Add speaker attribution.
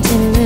Speaker 1: into